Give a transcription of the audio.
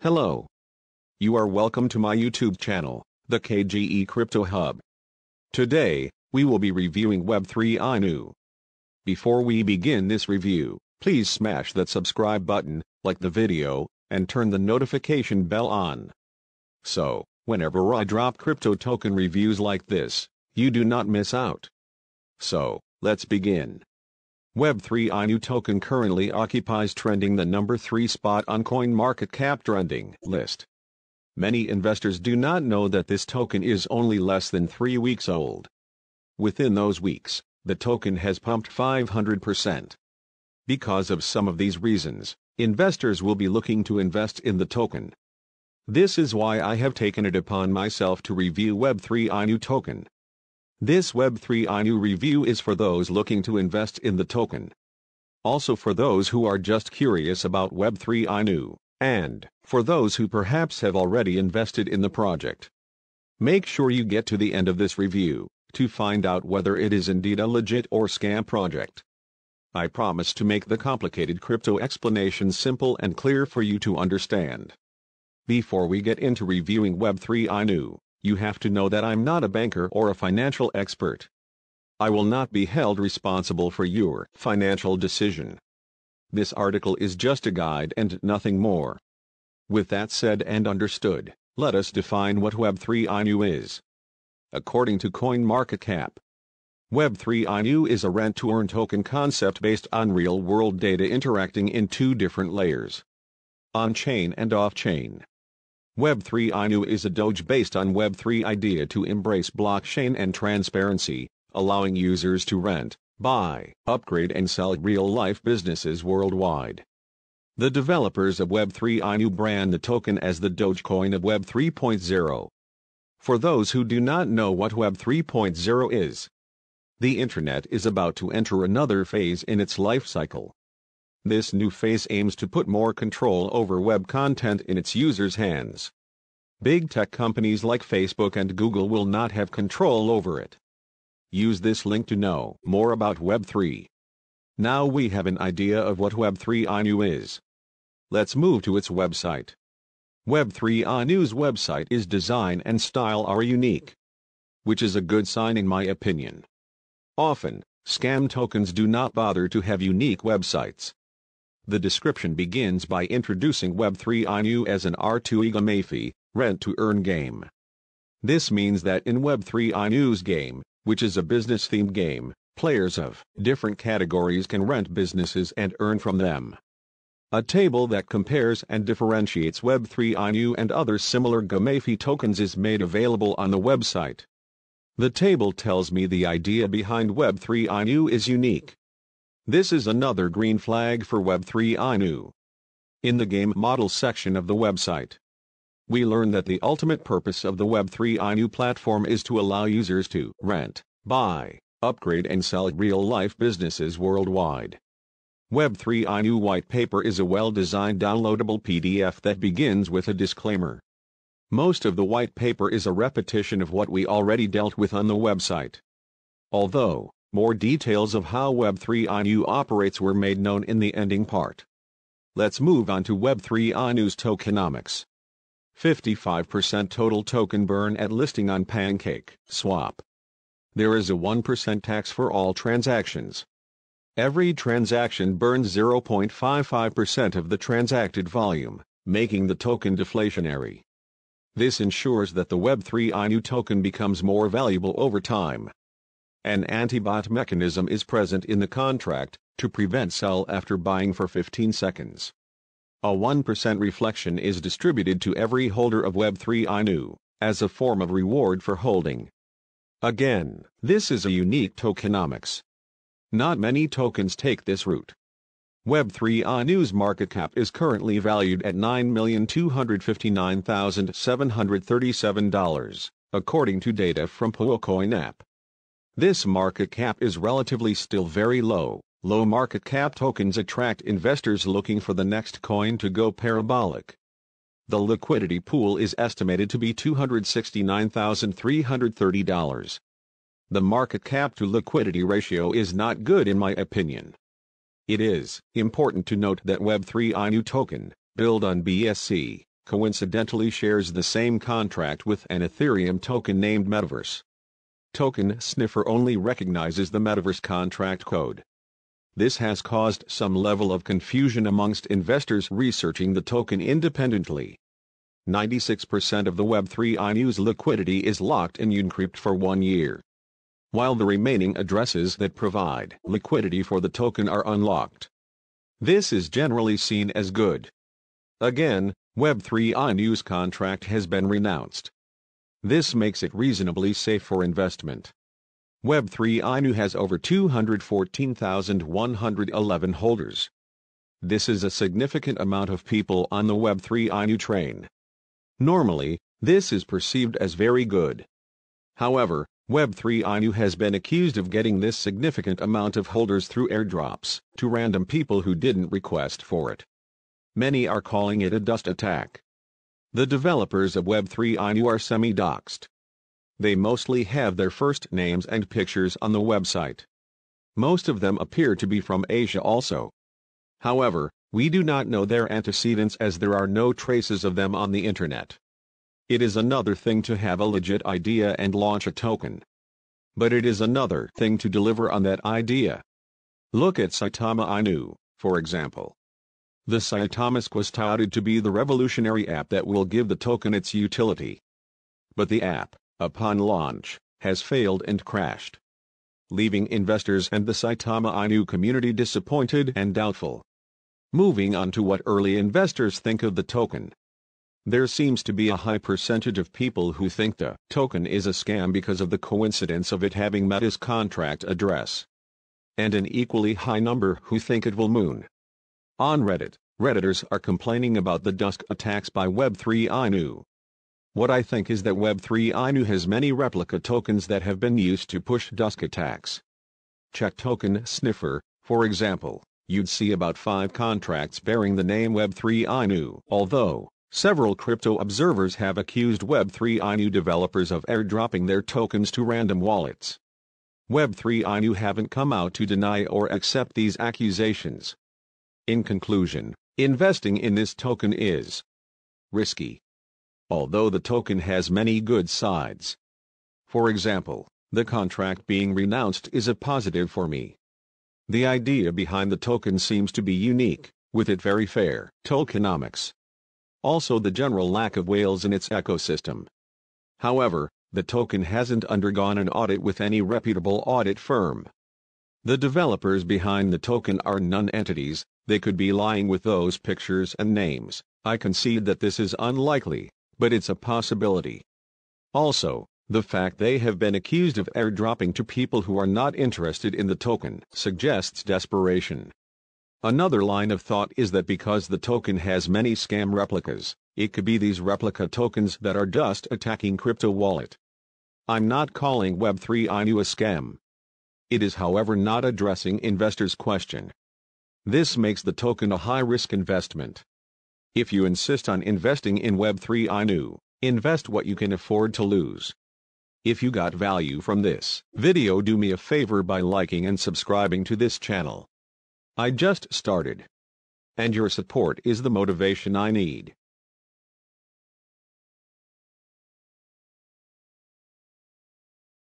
Hello. You are welcome to my YouTube channel, the KGE Crypto Hub. Today, we will be reviewing Web3 Inu. Before we begin this review, please smash that subscribe button, like the video, and turn the notification bell on. So, whenever I drop crypto token reviews like this, you do not miss out. So, let's begin. Web3 INU token currently occupies trending the number 3 spot on CoinMarketCap trending list. Many investors do not know that this token is only less than 3 weeks old. Within those weeks, the token has pumped 500%. Because of some of these reasons, investors will be looking to invest in the token. This is why I have taken it upon myself to review Web3 INU token. This Web3 INU review is for those looking to invest in the token. Also for those who are just curious about Web3 INU, and for those who perhaps have already invested in the project. Make sure you get to the end of this review to find out whether it is indeed a legit or scam project. I promise to make the complicated crypto explanation simple and clear for you to understand. Before we get into reviewing Web3 INU, you have to know that I'm not a banker or a financial expert. I will not be held responsible for your financial decision. This article is just a guide and nothing more. With that said and understood, let us define what Web3 INU is. According to CoinMarketCap, Web3 INU is a rent-to-earn token concept based on real-world data interacting in two different layers. On-chain and off-chain. Web3 INU is a Doge based on Web3 idea to embrace blockchain and transparency, allowing users to rent, buy, upgrade and sell real-life businesses worldwide. The developers of Web3 INU brand the token as the Dogecoin of Web 3.0. For those who do not know what Web 3.0 is, the Internet is about to enter another phase in its life cycle. This new phase aims to put more control over web content in its users' hands. Big tech companies like Facebook and Google will not have control over it. Use this link to know more about Web3. Now we have an idea of what Web3 INU is. Let's move to its website. Web3 INU's website is design and style are unique, which is a good sign in my opinion. Often, scam tokens do not bother to have unique websites. The description begins by introducing Web3 INU as an R2 GameFi, rent-to-earn game. This means that in Web3 INU's game, which is a business-themed game, players of different categories can rent businesses and earn from them. A table that compares and differentiates Web3 INU and other similar GameFi tokens is made available on the website. The table tells me the idea behind Web3 INU is unique. This is another green flag for Web3 INU. In the game model section of the website, we learn that the ultimate purpose of the Web3 INU platform is to allow users to rent, buy, upgrade and sell real-life businesses worldwide. Web3 INU white paper is a well-designed downloadable PDF that begins with a disclaimer. Most of the white paper is a repetition of what we already dealt with on the website. Although, more details of how Web3 INU operates were made known in the ending part. Let's move on to Web3 INU's tokenomics. 55% total token burn at listing on Pancake Swap. There is a 1% tax for all transactions. Every transaction burns 0.55% of the transacted volume, making the token deflationary. This ensures that the Web3 INU token becomes more valuable over time. An anti-bot mechanism is present in the contract to prevent sell after buying for 15 seconds. A 1% reflection is distributed to every holder of Web3 INU as a form of reward for holding. Again, this is a unique tokenomics. Not many tokens take this route. Web3 INU's market cap is currently valued at $9,259,737, according to data from PooCoin app. This market cap is relatively still very low. Low market cap tokens attract investors looking for the next coin to go parabolic. The liquidity pool is estimated to be $269,330. The market cap to liquidity ratio is not good in my opinion. It is important to note that Web3 INU token, built on BSC, coincidentally shares the same contract with an Ethereum token named Metaverse. Token Sniffer only recognizes the Metaverse contract code. This has caused some level of confusion amongst investors researching the token independently. 96% of the Web3 INU's liquidity is locked in Unicrypt for one year. While the remaining addresses that provide liquidity for the token are unlocked. This is generally seen as good. Again, Web3 INU's contract has been renounced. This makes it reasonably safe for investment. Web3 INU has over 214,111 holders. This is a significant amount of people on the Web3 INU train. Normally, this is perceived as very good. However, Web3 INU has been accused of getting this significant amount of holders through airdrops to random people who didn't request for it. Many are calling it a dust attack. The developers of Web3 INU are semi-doxed. They mostly have their first names and pictures on the website. Most of them appear to be from Asia also. However, we do not know their antecedents as there are no traces of them on the internet. It is another thing to have a legit idea and launch a token. But it is another thing to deliver on that idea. Look at Saitama Inu, for example. The Saitamask was touted to be the revolutionary app that will give the token its utility. But the app, upon launch, has failed and crashed. Leaving investors and the Saitama Inu community disappointed and doubtful. Moving on to what early investors think of the token. There seems to be a high percentage of people who think the token is a scam because of the coincidence of it having Meta's contract address. And an equally high number who think it will moon. On Reddit, Redditors are complaining about the dust attacks by Web3 INU. What I think is that Web3 INU has many replica tokens that have been used to push dust attacks. Check token sniffer, for example, you'd see about 5 contracts bearing the name Web3 INU. Although, several crypto observers have accused Web3 INU developers of airdropping their tokens to random wallets. Web3 INU haven't come out to deny or accept these accusations. In conclusion, investing in this token is risky. Although the token has many good sides. For example, the contract being renounced is a positive for me. The idea behind the token seems to be unique, with it very fair tokenomics. Also the general lack of whales in its ecosystem. However, the token hasn't undergone an audit with any reputable audit firm. The developers behind the token are non-entities, they could be lying with those pictures and names. I concede that this is unlikely, but it's a possibility. Also, the fact they have been accused of airdropping to people who are not interested in the token suggests desperation. Another line of thought is that because the token has many scam replicas, it could be these replica tokens that are just attacking crypto wallet. I'm not calling Web3 INU a scam. It is however not addressing investors' question. This makes the token a high-risk investment. If you insist on investing in Web3 INU, invest what you can afford to lose. If you got value from this video do me a favor by liking and subscribing to this channel. I just started. And your support is the motivation I need.